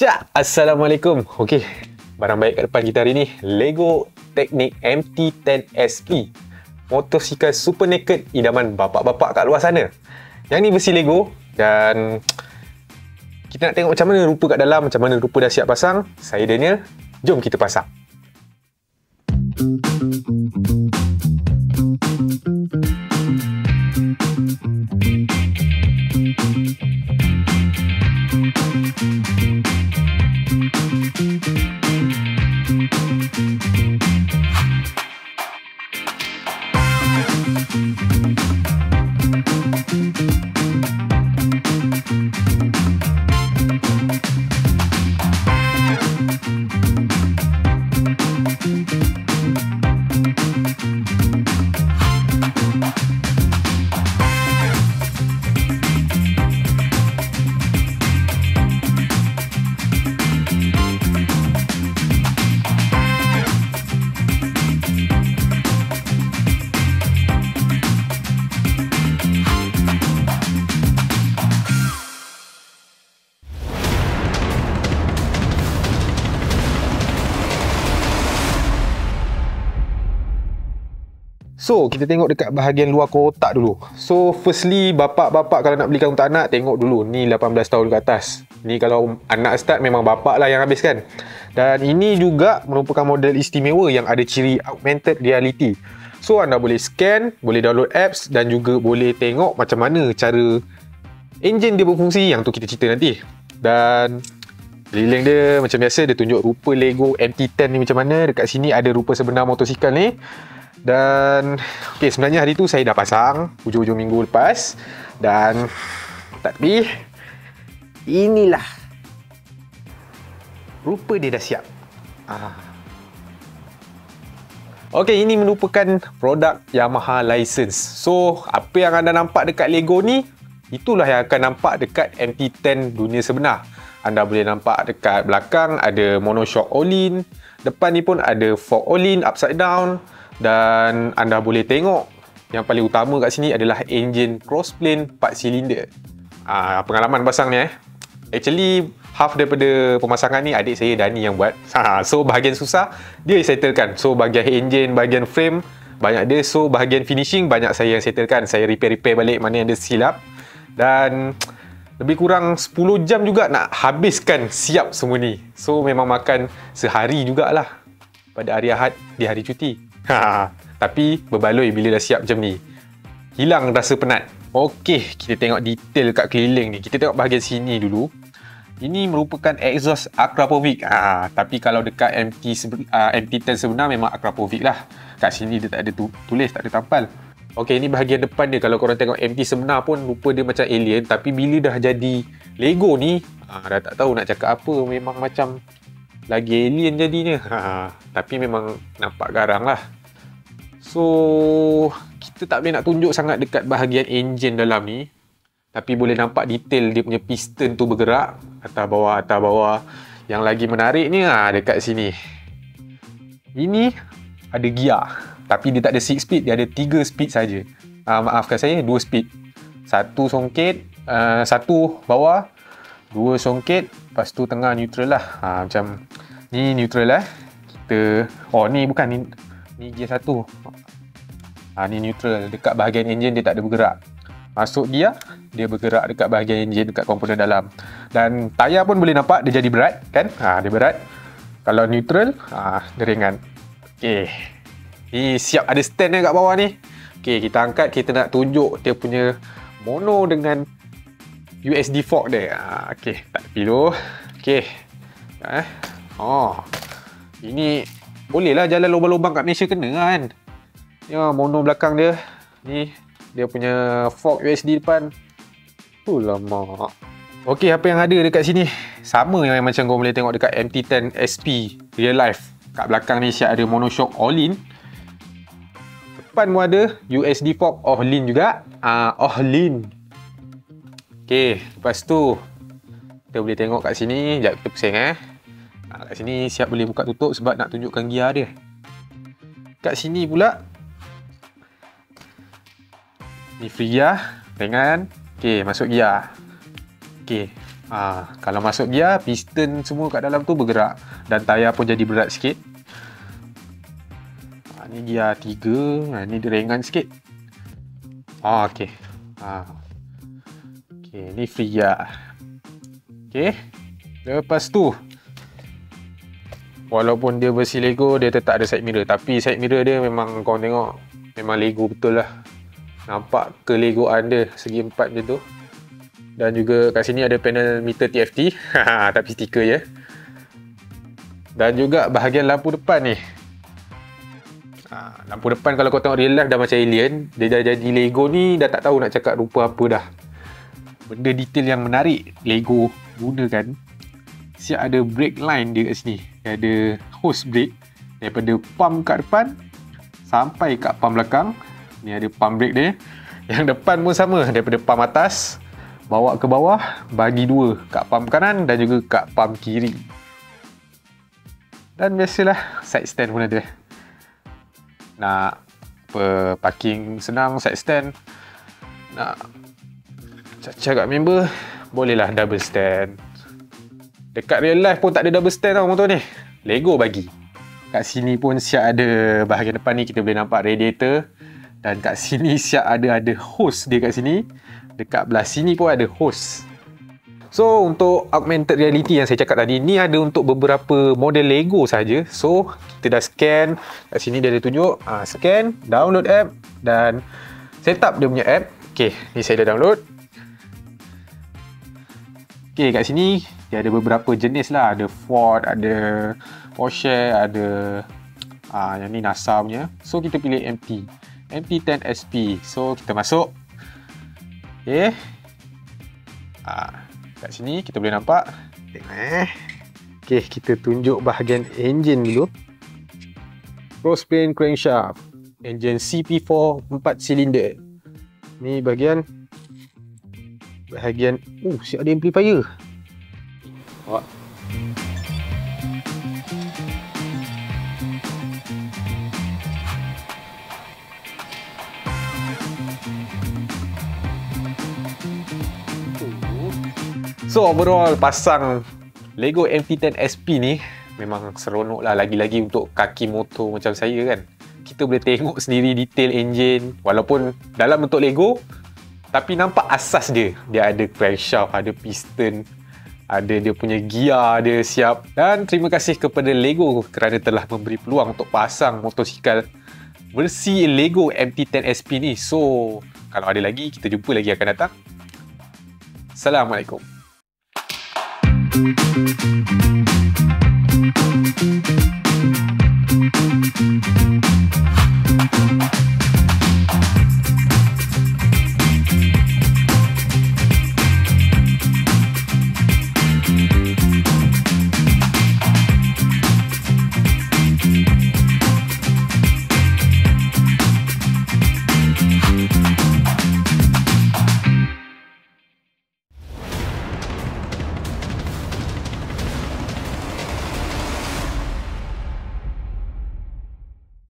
Cak! Assalamualaikum. Okey, barang baik kat depan kita hari ni. Lego Technic MT-10 SP. Motosikal super naked idaman bapak-bapak kat luar sana. Yang ni versi Lego dan kita nak tengok macam mana rupa kat dalam, macam mana rupa dah siap pasang. Saya Daniel. Jom kita pasang. So, kita tengok dekat bahagian luar kotak dulu. So, firstly, bapak-bapak kalau nak belikan untuk anak, tengok dulu. Ni 18 tahun ke atas. Ni kalau anak start, memang bapak lah yang habiskan. Dan ini juga merupakan model istimewa yang ada ciri augmented reality. So, anda boleh scan, boleh download apps dan juga boleh tengok macam mana cara engine dia berfungsi. Yang tu kita cerita nanti. Dan Keliling dia macam biasa dia tunjuk rupa Lego MT-10 ni macam mana. Dekat sini ada rupa sebenar motosikal ni. Dan okay, sebenarnya hari tu saya dah pasang hujung-hujung minggu lepas dan tapi inilah rupa dia dah siap. Ah. Okey, ini merupakan produk Yamaha license. So, apa yang anda nampak dekat Lego ni, itulah yang akan nampak dekat MT-10 dunia sebenar. Anda boleh nampak dekat belakang ada monoshock all-in, depan ni pun ada fork all-in upside down, dan anda boleh tengok yang paling utama kat sini adalah engine crossplane 4 silinder. Ah, pengalaman pasang ni eh. Actually half daripada pemasangan ni adik saya Dani yang buat. Ha, so bahagian susah dia settlekan. So bahagian engine, bahagian frame banyak dia. So bahagian finishing banyak saya yang settlekan. Saya repair-repair balik mana yang dia silap. Dan lebih kurang 10 jam juga nak habiskan siap semua ni. So memang makan sehari jugalah pada hari Ahad di hari cuti. Ha, tapi berbaloi bila dah siap macam ni. Hilang rasa penat. Okey, kita tengok detail kat keliling ni. Kita tengok bahagian sini dulu. Ini merupakan exhaust Akrapovic. Ha, tapi kalau dekat MT uh, MT10 sebenar memang Akrapovic lah. Kat sini dia tak ada tu, tulis, tak ada tampal. Okey, ini bahagian depan dia. Kalau korang tengok MT sebenar pun rupa dia macam alien. Tapi bila dah jadi Lego ni, ha, dah tak tahu nak cakap apa. Memang macam lagi alien jadinya. Ha, tapi memang nampak garang lah. So kita tak boleh nak tunjuk sangat dekat bahagian engine dalam ni. Tapi boleh nampak detail dia punya piston tu bergerak atas bawah atas bawah. Yang lagi menariknya ha, dekat sini. Ini ada gear tapi dia tak ada 6 speed dia ada 3 speed saja. Ha, maafkan saya 2 speed. Satu songket uh, satu bawah dua songket lepas tu tengah neutral lah. Ha, macam ni neutral lah kita oh ni bukan ni ni gear satu. Ha, ni neutral. Dekat bahagian enjin dia tak ada bergerak. Masuk dia dia bergerak dekat bahagian enjin dekat komponen dalam. Dan tayar pun boleh nampak dia jadi berat kan? Ha, dia berat. Kalau neutral ha, dia ringan. Ok ni siap. Ada stand dia kat bawah ni. Ok kita angkat. Kita nak tunjuk dia punya mono dengan USD fork dia. Ha, ok tak tepi dulu ok eh. oh. Ini boleh lah jalan lubang-lubang kat Malaysia kena kan. Ya, mono belakang dia. Ni, dia punya fork USD depan. Tu lama. Okey, apa yang ada dekat sini? Sama yang macam kau boleh tengok dekat MT-10 SP Real Life. Kat belakang ni siap ada monoshock all-in. Depan pun ada USD fork all-in juga. Ah, uh, all-in. Okey, lepas tu kita boleh tengok kat sini. Sekejap kita pusing eh. Ha, kat sini siap boleh buka tutup sebab nak tunjukkan gear dia. Kat sini pula. Ni free gear. Dengan. Okey, masuk gear. Okey. Ha, kalau masuk gear, piston semua kat dalam tu bergerak. Dan tayar pun jadi berat sikit. Ha, ni gear 3. Ha, ni dia ringan sikit. Ha, okay. Ha. Okay, ni free gear. Okay. Lepas tu. Walaupun dia versi Lego, dia tetap ada side mirror. Tapi side mirror dia memang kau tengok. Memang Lego betul lah. Nampak ke Legoan dia segi empat macam tu. Dan juga kat sini ada panel meter TFT. Tapi stiker je. Dan juga bahagian lampu depan ni. Ha, lampu depan kalau kau tengok real life dah macam alien. Dia dah jadi Lego ni dah tak tahu nak cakap rupa apa dah. Benda detail yang menarik Lego gunakan. Siap ada brake line dia kat sini. Dia ada hose brake. Daripada pump kat depan. Sampai kat pump belakang. Ni ada pump brake dia. Yang depan pun sama. Daripada pump atas bawa ke bawah bagi dua kat pam kanan dan juga kat pam kiri dan biasalah side stand pun ada nak parking senang side stand nak cakap member bolehlah double stand dekat real life pun tak ada double stand tau motor ni Lego bagi kat sini pun siap ada bahagian depan ni kita boleh nampak radiator dan kat sini siap ada ada hose dia kat sini dekat belah sini pun ada host. So untuk augmented reality yang saya cakap tadi ni ada untuk beberapa model Lego saja. So kita dah scan kat sini dia ada tunjuk ha, scan, download app dan setup dia punya app. Okey, ni saya dah download. Okey, kat sini dia ada beberapa jenis lah. Ada Ford, ada Porsche, ada ah yang ni NASA punya. So kita pilih MT. MT10 SP. So kita masuk Okay. Ha, kat sini kita boleh nampak. Tengok eh. Okay, kita tunjuk bahagian engine dulu. Crossplane crankshaft. Engine CP4 4 silinder. Ni bahagian bahagian uh siap ada amplifier. Wah. So overall pasang Lego MT10 SP ni memang seronok lah lagi-lagi untuk kaki motor macam saya kan. Kita boleh tengok sendiri detail engine walaupun dalam bentuk Lego tapi nampak asas dia. Dia ada crankshaft, ada piston, ada dia punya gear dia siap. Dan terima kasih kepada Lego kerana telah memberi peluang untuk pasang motosikal versi Lego MT10 SP ni. So, kalau ada lagi, kita jumpa lagi akan datang. Assalamualaikum. Thank you.